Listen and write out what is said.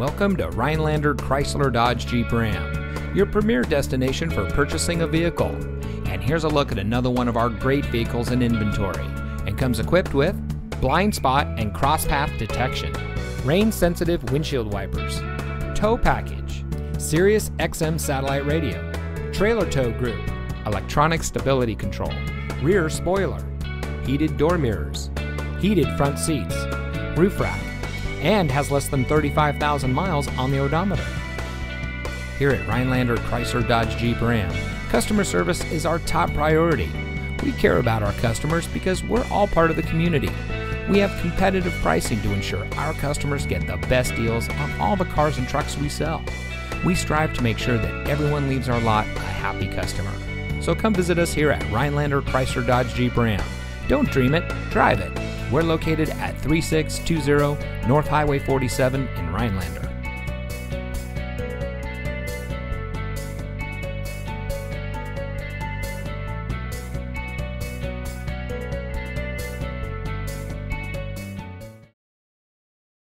Welcome to Rhinelander Chrysler Dodge Jeep Ram, your premier destination for purchasing a vehicle. And here's a look at another one of our great vehicles in inventory and comes equipped with blind spot and cross path detection, rain sensitive windshield wipers, tow package, Sirius XM satellite radio, trailer tow group, electronic stability control, rear spoiler, heated door mirrors, heated front seats, roof rack, and has less than 35,000 miles on the odometer. Here at Rhinelander Chrysler Dodge Jeep Ram, customer service is our top priority. We care about our customers because we're all part of the community. We have competitive pricing to ensure our customers get the best deals on all the cars and trucks we sell. We strive to make sure that everyone leaves our lot a happy customer. So come visit us here at Rhinelander Chrysler Dodge Jeep Ram. Don't dream it, drive it. We're located at 3620 North Highway 47 in Rhinelander.